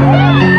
down.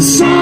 Sun